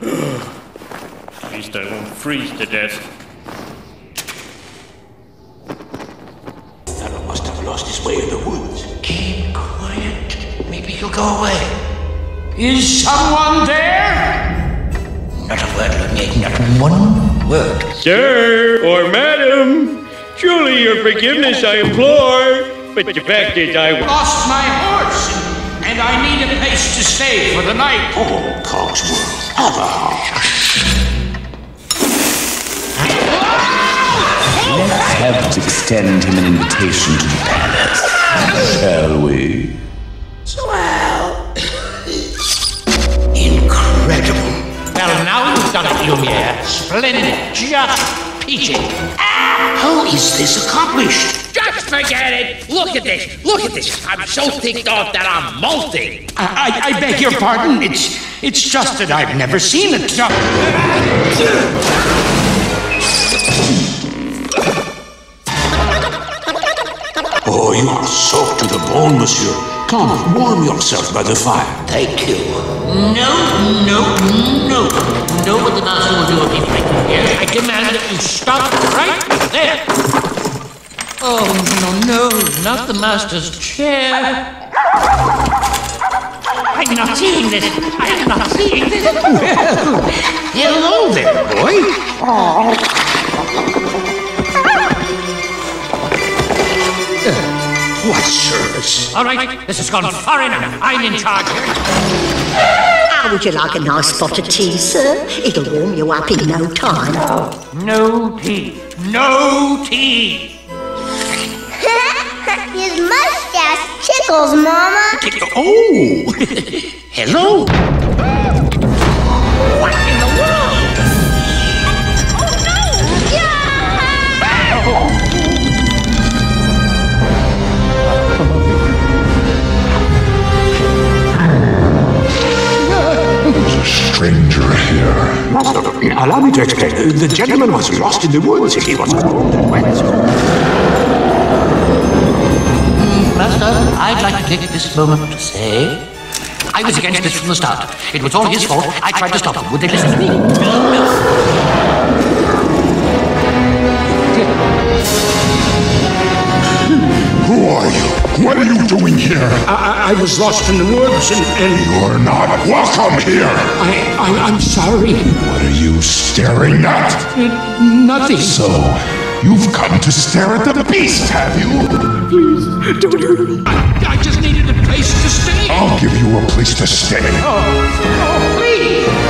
At least I won't freeze to death. Fellow must have lost his way in the woods. Keep quiet. Maybe he'll go away. Is someone there? Not a word, Lumiere. Not one word. Sir or madam, truly your forgiveness I implore. But the fact is, I Lost my horse, and I need a place to stay for the night. Oh, Cogsworth, have a heart. Let's have to extend him an invitation to the palace, shall we? Swell. Incredible. Well, now you've done it, Lumiere. Splendid. Just peachy. How is this accomplished? Just forget it. Look at this. Look at this. I'm so ticked off that I'm molting. I, I, I beg your pardon. It's it's just that I've never seen a So- Oh, you are soaked to the bone, monsieur. Come, warm yourself by the fire. Thank you. No, no, no. No, what the master will do if he breaks here. I demand that you stop right there. Oh, no, no, not the master's chair. I'm not seeing this. I'm not seeing this. Hello there, boy. oh What service? All right, this has gone far enough. I'm in charge. How would you like a nice pot of tea, sir? It'll warm you up in no time. No tea. No tea. His mustache tickles, Mama. Oh, hello. What in the world? There's a stranger here. Master, allow me to explain. The gentleman was lost in the woods. He was cold and wet. Master, I'd like to take this moment to say I was against this from the start. It was all his fault. I tried to stop him. Would they listen to me? Who are you? What are you doing here? I, I, I was lost in the woods and, and You're not welcome here. I, I, I'm sorry. What are you staring at? Uh, nothing. So, you've come to stare at the beast, have you? Don't hurt me. I, I just needed a place to stay. I'll give you a place to stay. Oh, oh please.